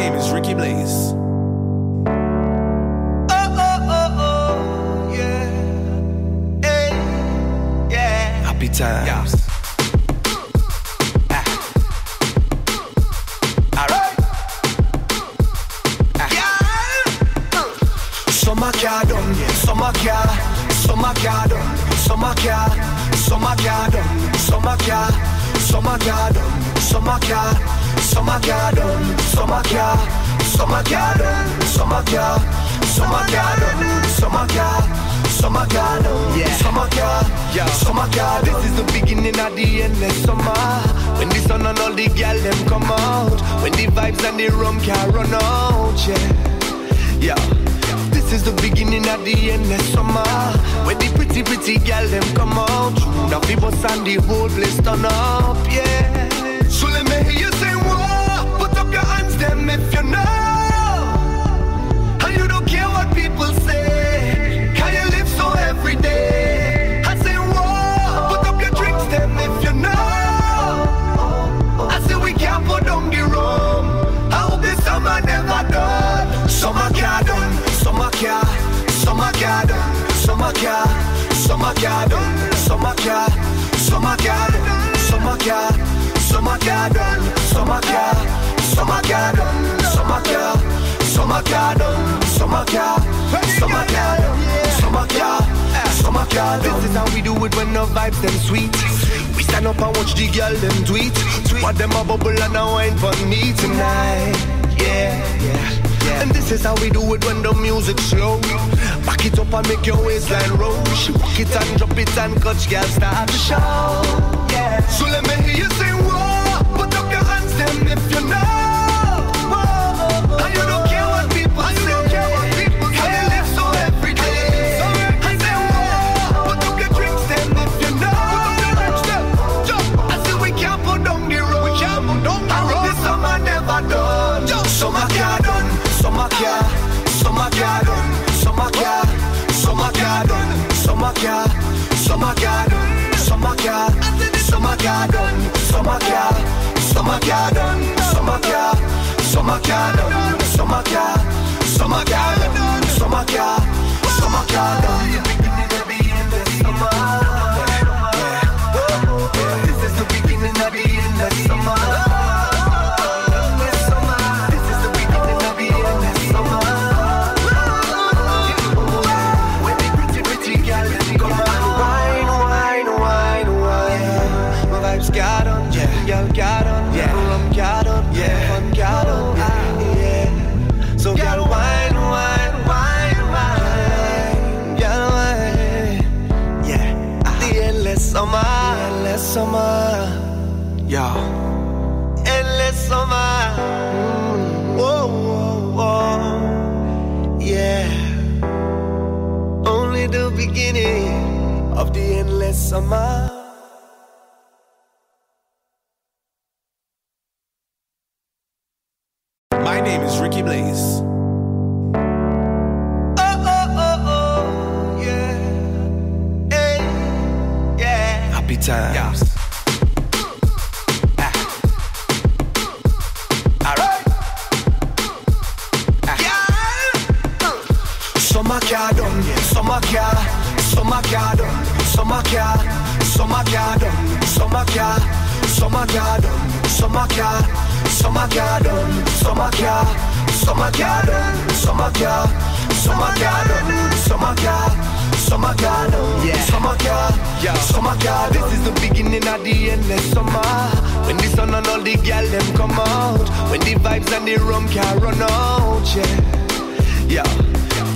name is Ricky Blaze. Oh, oh, oh, oh, yeah. Hey, yeah. Happy times. Ah. Alright. Ah. Yeah. Summer car done, summer car, summer car done, summer car, summer car done, summer car, summer car done, summer car, summer car done, summer car, summer car done, summer car, summer car done, summer car, summer car Yeah. summer car, Yeah. summer car This is the beginning of the endless summer. When the sun and all the gal them come out. When the vibes and the rum can run out, yeah. Yeah. This is the beginning of the endless summer. When the pretty, pretty gal them come out. Now people and the whole place turn up, done, summer car, summer car done, summer car, summer car done, summer car, summer car This is how we do it when the vibes them sweet. We stand up and watch the girl them tweet. What them a bubble and a wine for me tonight. Yeah, yeah. And this is how we do it when the music slow. Back it up and make your waistline roll. She walk it and drop it and catch girl start to show. Summer car done. Summer car. Summer car done. Summer car. Summer summer, yeah. Endless summer. Mm. Whoa, whoa, whoa, yeah. Only the beginning of the endless summer. My name is Ricky Blaze. Times. Alright. Summer car done, summer car, summer car done, summer car, summer car done, summer car, summer car done, summer car, summer car done, summer car, summer car done, summer car, summer car summer Yeah. summer car This is the beginning of the endless summer. When the sun and all the gal them come out. When the vibes and the rum can run out, yeah. Yeah.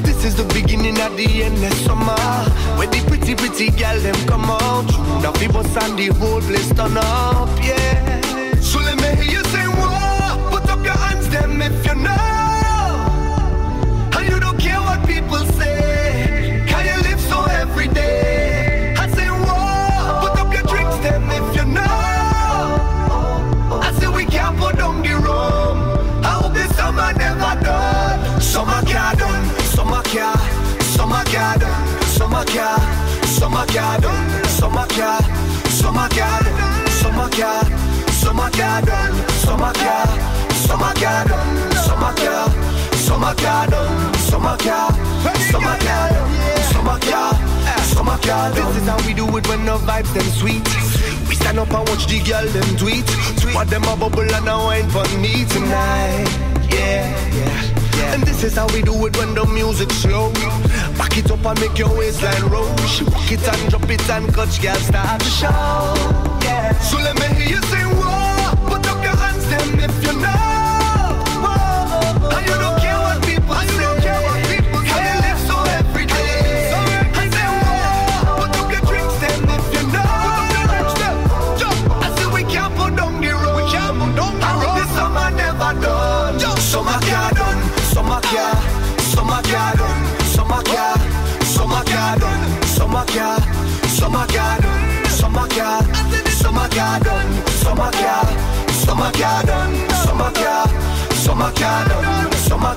This is the beginning of the endless summer. When the pretty, pretty gal them come out. Now people and the whole place turn up, yeah. So let me hear you say, summer Summer car done, summer car, summer car done, summer car, summer car done. This is how we do it when the vibes them sweet. We stand up and watch the girl them tweet. What them a bubble and a wine for me tonight. Yeah. Is how we do it when the music's slow. Back it up and make your waistline roll. She walk it and drop it and catch girl start to show. Yeah. So let me hear you sing, whoa. Summer car done, summer car, summer car done, summer